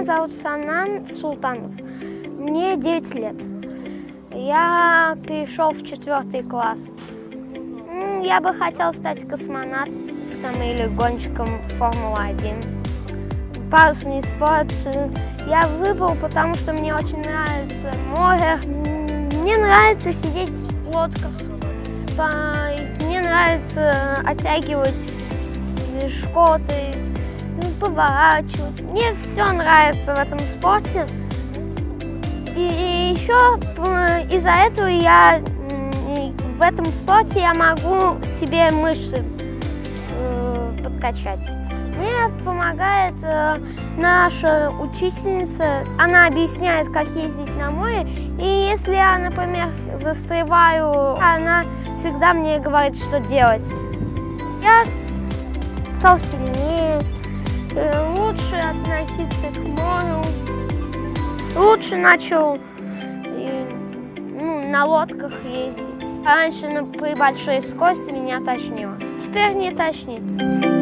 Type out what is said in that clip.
зовут Санан Султанов. Мне 9 лет. Я перешел в четвертый класс. Я бы хотел стать космонавтом или гонщиком Формулы-1. Парусный спорт я выбрал, потому что мне очень нравится море. Мне нравится сидеть в лодках. Мне нравится оттягивать шкоты, поворачивать. Мне все нравится в этом спорте. И еще из-за этого я в этом спорте я могу себе мышцы э, подкачать. Мне помогает э, наша учительница. Она объясняет, как ездить на море. И если я, например, застреваю, она всегда мне говорит, что делать. Я стал сильнее, лучше начал ну, на лодках ездить. Раньше ну, при большой скорости меня тошнило. Теперь не тошнит.